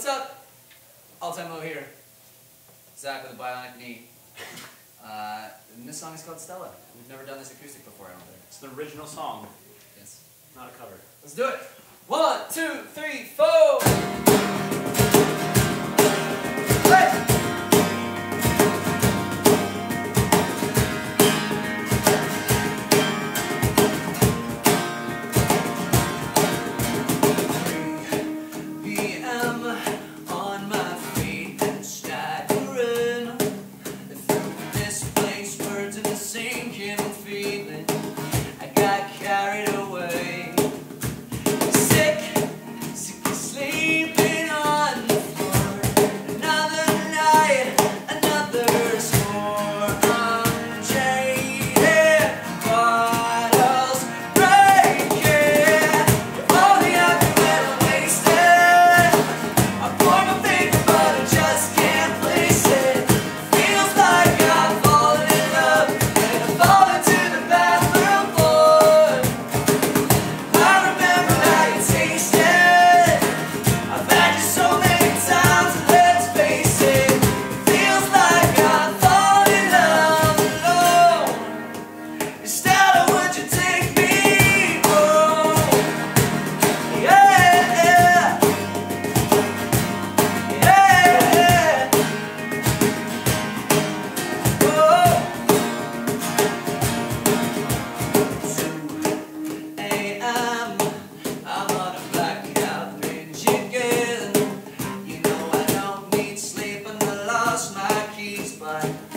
What's up? All Time Low here. Zack with the Bionic Knee. Uh, and this song is called Stella. We've never done this acoustic before, I don't think. It's the original song. Yes. Not a cover. Let's do it. One, two, three, four. Bye.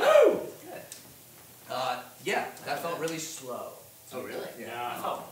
Woo! Good. Uh, yeah, that felt really slow. Oh, really? Yeah. Oh.